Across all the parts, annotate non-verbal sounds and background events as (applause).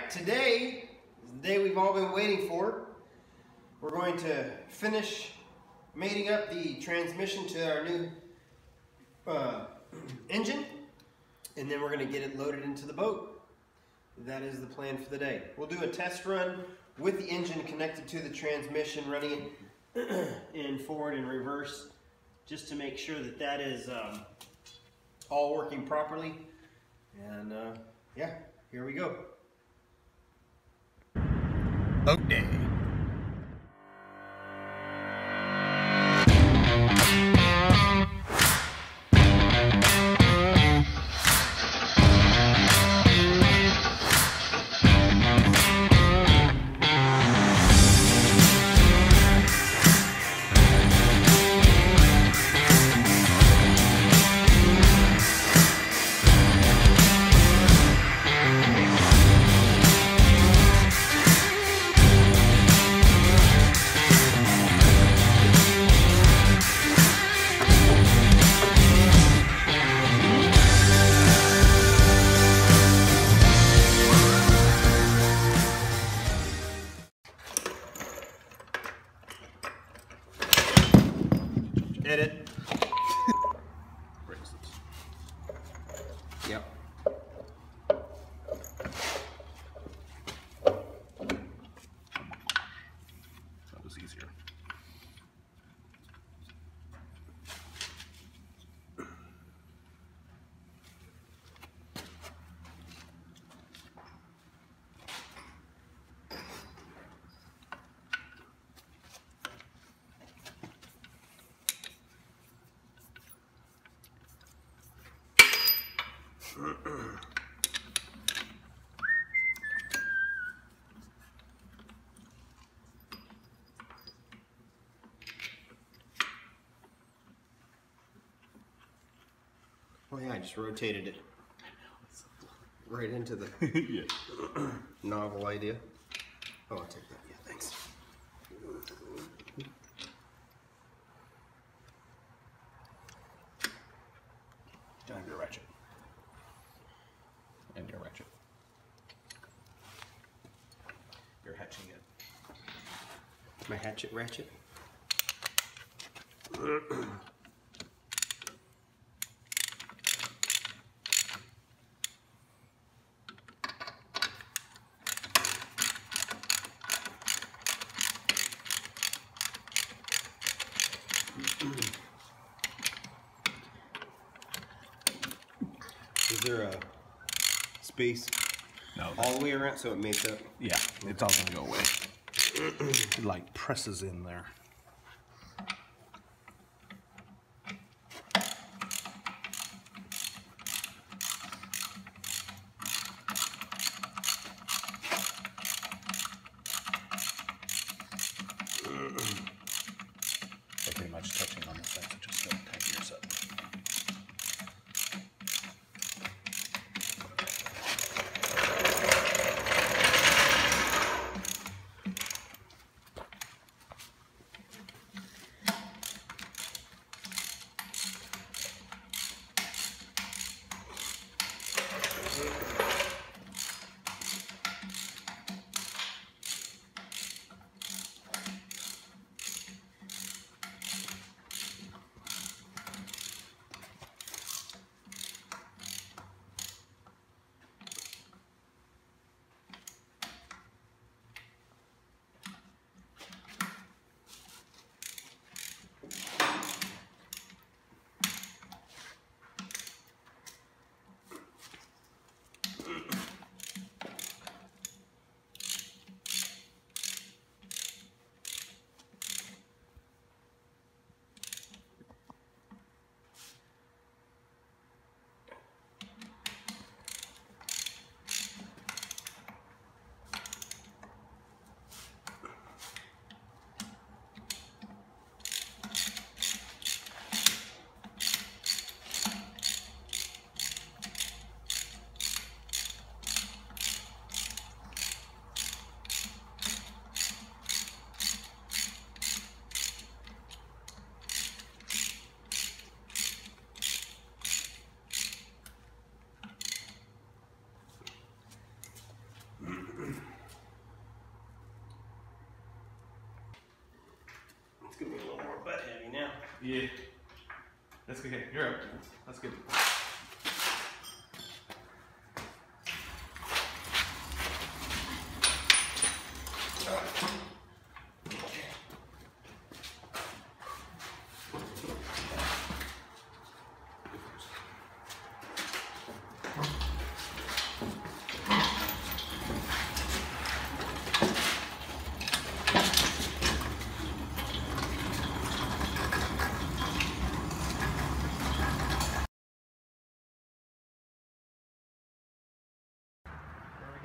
right, today is the day we've all been waiting for. We're going to finish mating up the transmission to our new uh, (clears throat) engine, and then we're going to get it loaded into the boat. That is the plan for the day. We'll do a test run with the engine connected to the transmission, running it (clears throat) in forward and reverse, just to make sure that that is um, all working properly. And uh, yeah, here we go. Boat day. Oh yeah, I just rotated it right into the (laughs) yeah. novel idea. Oh, I'll take that. Yeah, thanks. And your ratchet. Ratchet. You're hatching it. My hatchet ratchet. Is there a space No. all the way around so it makes up? Yeah, it's all gonna go away. (clears throat) it like presses in there.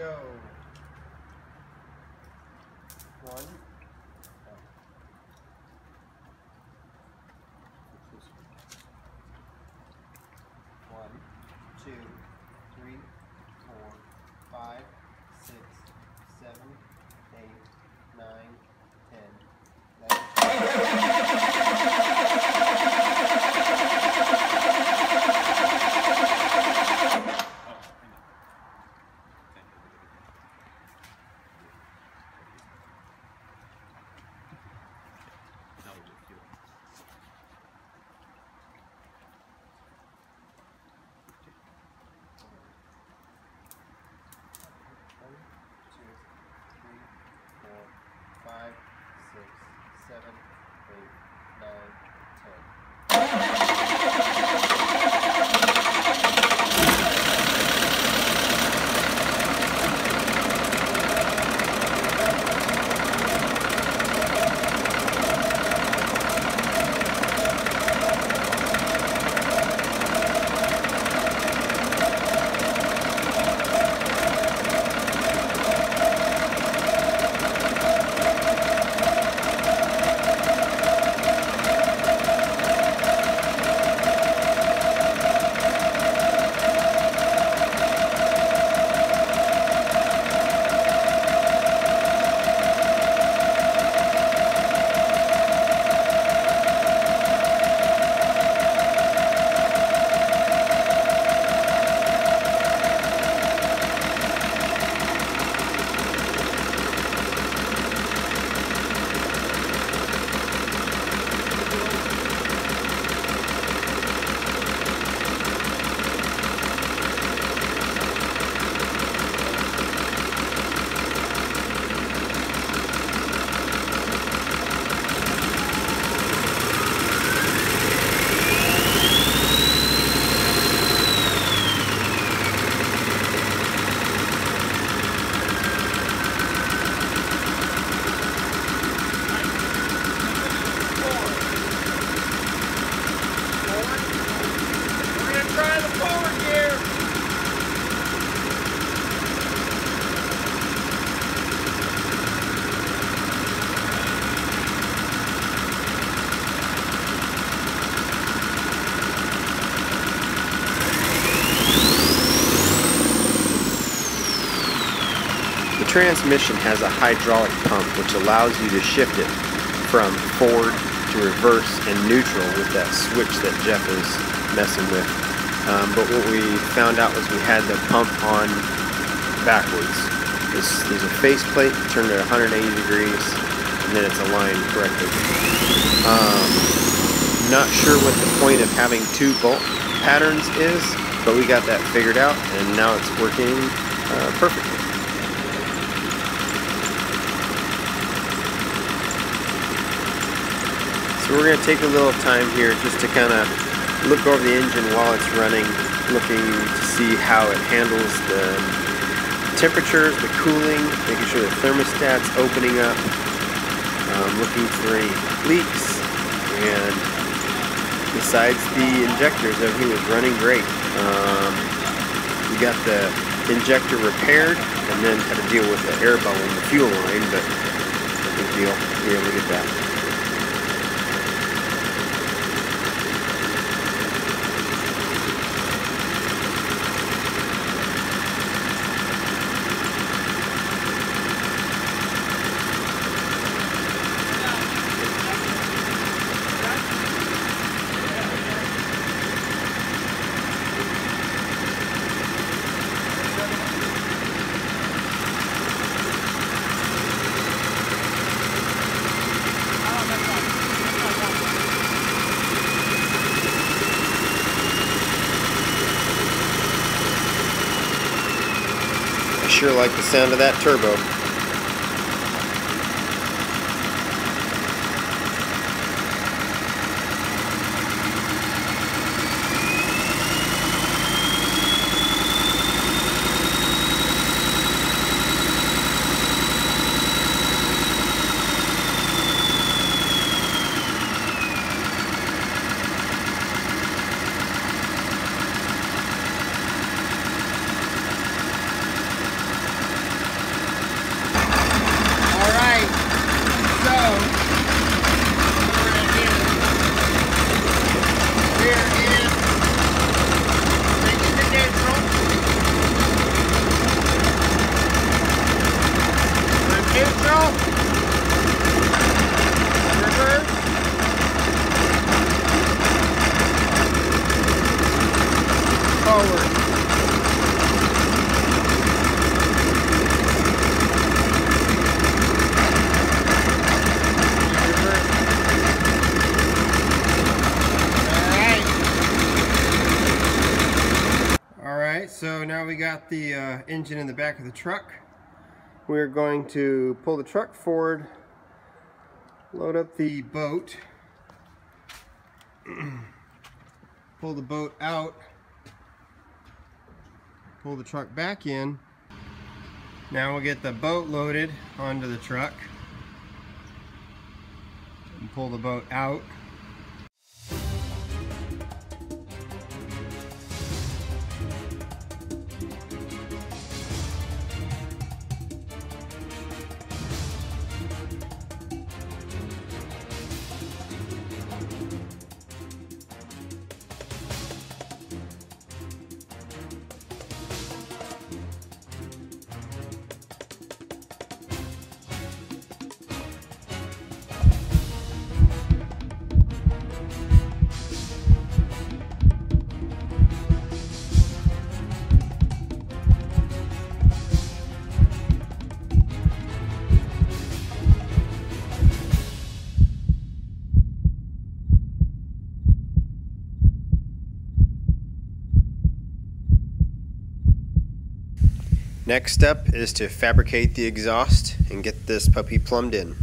Go. One. Transmission has a hydraulic pump which allows you to shift it from forward to reverse and neutral with that switch that Jeff is messing with. Um, but what we found out was we had the pump on backwards. There's a faceplate turned at 180 degrees and then it's aligned correctly. Um, not sure what the point of having two bolt patterns is, but we got that figured out and now it's working uh, perfectly. So we're going to take a little time here just to kind of look over the engine while it's running, looking to see how it handles the temperatures, the cooling, making sure the thermostat's opening up, um, looking for any leaks, and besides the injectors, everything was running great. Um, we got the injector repaired and then had to deal with the air bubble in the fuel line, but no big deal. Be able to get that. Sure like the sound of that turbo. All right. So we're gonna hit rear end, take it to neutral. We're neutral. Reverse. Forward. All right, so now we got the uh, engine in the back of the truck. We're going to pull the truck forward, load up the boat, (clears throat) pull the boat out, pull the truck back in. Now we'll get the boat loaded onto the truck and pull the boat out. Next step is to fabricate the exhaust and get this puppy plumbed in.